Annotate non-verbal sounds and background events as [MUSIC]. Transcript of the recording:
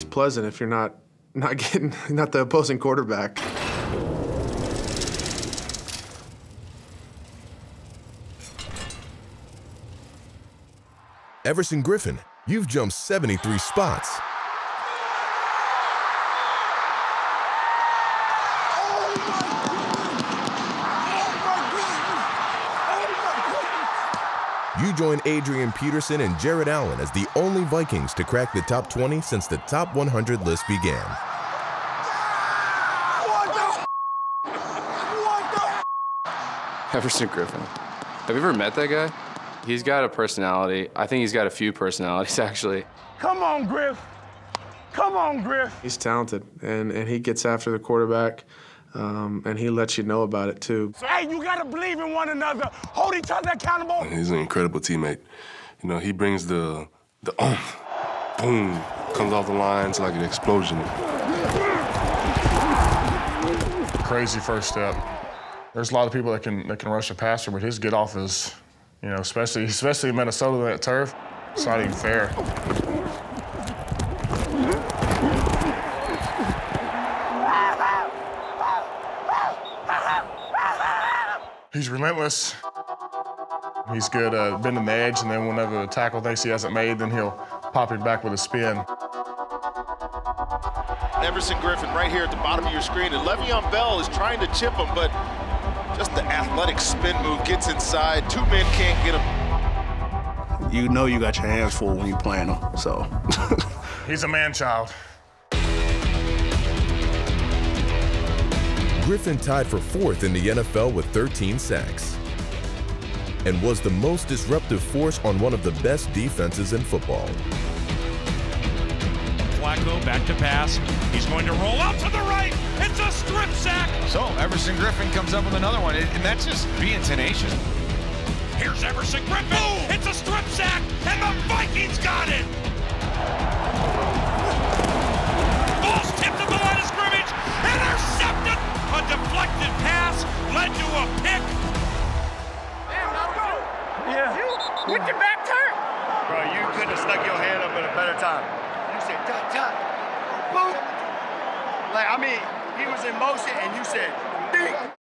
It's pleasant if you're not not getting [LAUGHS] not the opposing quarterback. Everson Griffen, you've jumped 73 spots. You join Adrian Peterson and Jared Allen as the only Vikings to crack the top 20 since the top 100 list began. What the [LAUGHS] What the Everson Griffen. Have you ever met that guy? He's got a personality. I think he's got a few personalities, [LAUGHS] actually. Come on, Griff. Come on, Griff. He's talented, and, and he gets after the quarterback, um, and he lets you know about it, too. Hey, you got to believe in one another. Hold each other accountable. He's an incredible teammate. You know, he brings the, the oomph, boom, comes off the lines like an explosion. Crazy first step. There's a lot of people that can that can rush a passer, but his get off is, you know, especially especially in Minnesota that turf, it's not even fair. He's relentless. He's good uh, at bending the edge, and then whenever the tackle thinks he hasn't made, then he'll pop it back with a spin. Everson Griffen right here at the bottom of your screen. And Le'Veon Bell is trying to chip him, but just the athletic spin move gets inside. Two men can't get him. You know you got your hands full when you're playing him, so. [LAUGHS] He's a man-child. Griffen tied for fourth in the NFL with 13 sacks and was the most disruptive force on one of the best defenses in football. Flacco back to pass. He's going to roll out to the right. It's a strip sack. So Everson Griffen comes up with another one, and that's just being tenacious. Here's Everson Griffen. Boom. It's a strip sack, and the with your back turned. Bro, you couldn't have stuck your hand up at a better time. You said, tut, tut, boom. Like, I mean, he was in motion and you said, ding.